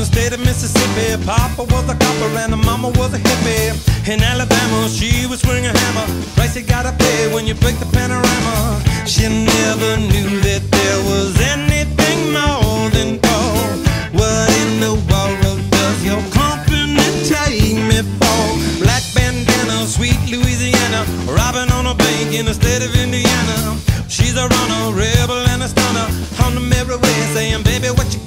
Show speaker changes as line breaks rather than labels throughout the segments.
of Mississippi. Papa was a copper and the mama was a hippie. In Alabama, she was swinging a hammer. Price you gotta pay when you break the panorama. She never knew that there was anything more than gold. What in the world does your company take me for? Black bandana, sweet Louisiana, robbing on a bank in the state of Indiana. She's a runner, rebel and a stunner. On the merry way, saying, baby, what you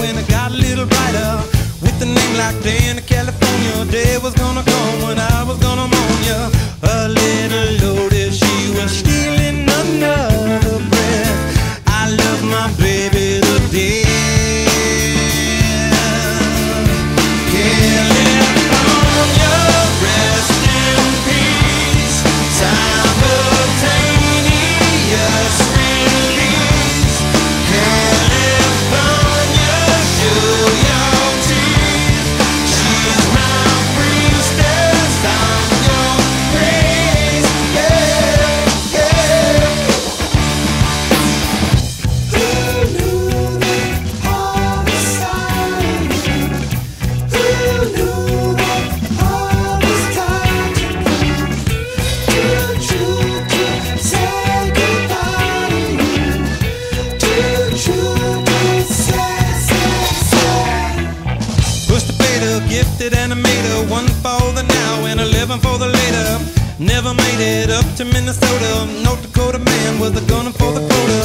when it got a little brighter. With a name like Dana, California, day was gonna come when I was gonna mourn ya. A little loaded, she was stealing another breath. I love my baby to death. California, beta, gifted animator, one for the now and eleven for the later. Never made it up to Minnesota. North Dakota man was a gunner for the quota.